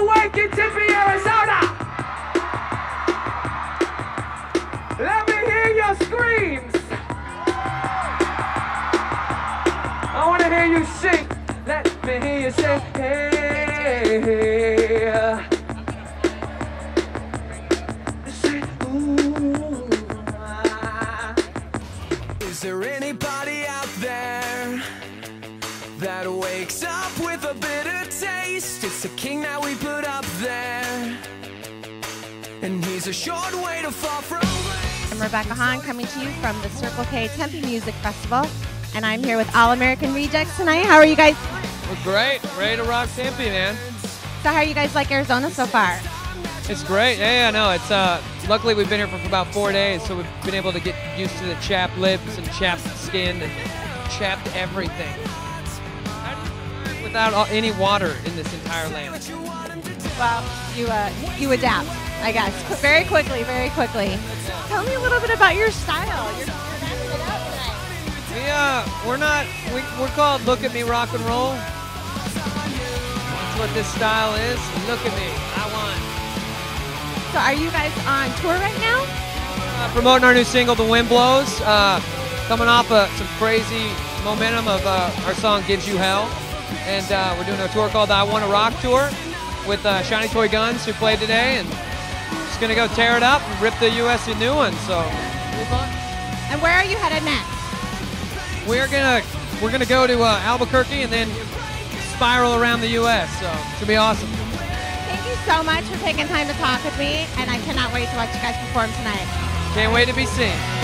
In Arizona. Let me hear your screams. I want to hear you sing. Let me hear you hey. Say, ooh. Is there anybody out there that wakes up with a bitter taste? It's the king that we put up there. And he's a short way to fall from grace. I'm Rebecca Hahn coming to you from the Circle K Tempe Music Festival. And I'm here with All American Rejects tonight. How are you guys? We're great. Ready to rock Tempe, man. So, how are you guys like Arizona so far? It's great. Yeah, yeah, no, it's uh luckily we've been here for about four days, so we've been able to get used to the chapped lips and chapped skin and chapped everything. Without any water in this entire land. Well, you uh, you adapt, I guess, very quickly, very quickly. Tell me a little bit about your style. You're, you're it up tonight. We uh we're not we, we're called Look at Me Rock and Roll. That's what this style is. Look at me. I want. So, are you guys on tour right now? Uh, promoting our new single, The Wind Blows. Uh, coming off uh, some crazy momentum of uh, our song Gives You Hell. And uh, we're doing a tour called the I Want to Rock Tour with uh, Shiny Toy Guns, who played today. And just going to go tear it up and rip the U.S. a new one. So, it'll. And where are you headed next? We're going to we're gonna go to uh, Albuquerque and then spiral around the U.S. So, it's going to be awesome. Thank you so much for taking time to talk with me, and I cannot wait to watch you guys perform tonight. Can't wait to be seen.